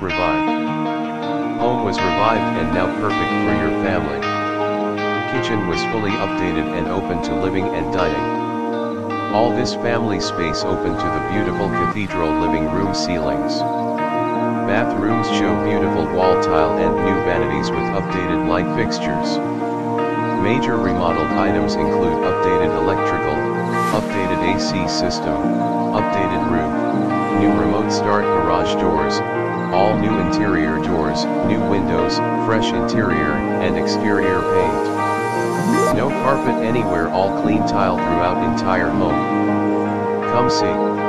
Revived. Home was revived and now perfect for your family. Kitchen was fully updated and open to living and dining. All this family space open to the beautiful cathedral living room ceilings. Bathrooms show beautiful wall tile and new vanities with updated light fixtures. Major remodeled items include updated electrical, updated AC system, updated roof, new remote start garage doors, all new interior doors, new windows, fresh interior and exterior paint. No carpet anywhere all clean tile throughout entire home. Come see.